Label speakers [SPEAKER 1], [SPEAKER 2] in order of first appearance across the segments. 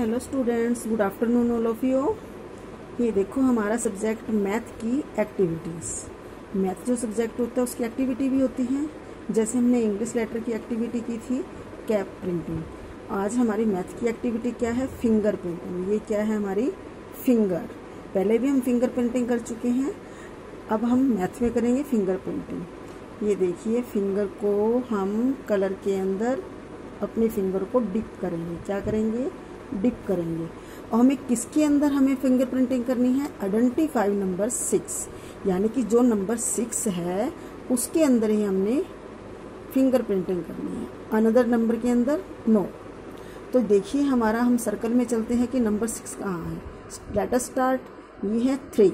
[SPEAKER 1] Hello students good afternoon all of you ये देखो हमारा सब्जेक्ट मैथ की एक्टिविटीज़ मैथ जो सब्जेक्ट होता है, उसकी एक्टिविटी भी होती है। जैसे हमने इंग्लिश लेटर की एक्टिविटी की थी कैप प्रिंटिंग आज हमारी मैथ की एक्टिविटी क्या है? फिंगर प्रिंटिंग ये क्या है हमारी फिंगर पहले भी हम फिंगर प्रिंटिंग कर चुके हैं। अब हम मैथ में करेंगे फिंगर प्रिंटिंग ये देखिए फिंगर को हम कलर के अंदर अपने फिंगर को डिप करेंगे. क्या करेंगे? डिप करेंगे। और हमें किसके अंदर हमें फिंगर प्रिंटिंग करनी है? आइडेंटिफाई नंबर सिक्स यानी कि जो नंबर सिक्स है, उसके अंदर ही हमने फिंगर प्रिंटिंग करनी है। अनदर नंबर के अंदर नो तो देखिए हमारा हम सर्कल में चलते हैं कि नंबर सिक्स कहाँ है। लेटर स्टार्ट ये है थ्री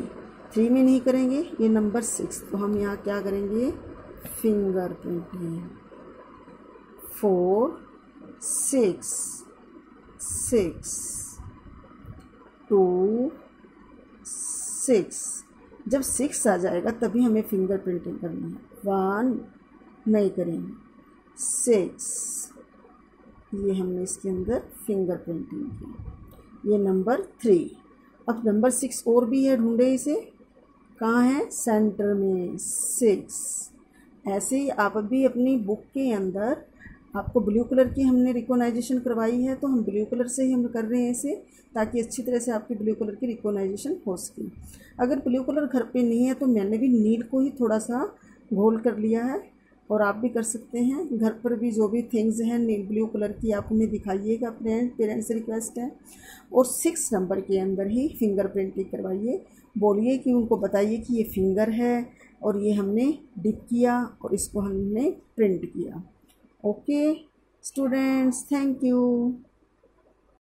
[SPEAKER 1] थ्री में नहीं करेंगे, ये नंबर सिक्स तो हम यहाँ क्या करेंगे? Finger printing four six six two six जब सिक्स आ जाएगा, तभी हमें फिंगर प्रिंटिंग करनी है। वन नहीं करेंगे। सिक्स ये हमने इसके अंदर फिंगर प्रिंटिंग की। ये नंबर थ्री अब नंबर सिक्स और भी है, ढूंढे इसे। कहाँ है? सेंटर में. सिक्स ऐसे ही आप भी अपनी बुक के अंदर आपको ब्लू कलर की हमने रिकोनाइजेशन करवाई है तो हम ब्लू कलर से ही हम कर रहे हैं इसे, ताकि अच्छी तरह से आपकी ब्लू कलर की रिकोनाइजेशन हो सके। अगर ब्लू कलर घर पे नहीं है तो मैंने भी नील को ही थोड़ा सा घोल कर लिया है, और आप भी कर सकते हैं। घर पर भी जो भी थिंग्स हैं, नील ब्लू कलर की आप उन्हें दिखाइएगा। फ्रेंड पेरेंट्स रिक्वेस्ट है। और सिक्स नंबर के अंदर ही फिंगर प्रिंटिंग करवाइए। बोलिए कि उनको बताइए कि ये फिंगर है, और ये हमने डिप किया, और इसको हमने प्रिंट किया। Okay students thank you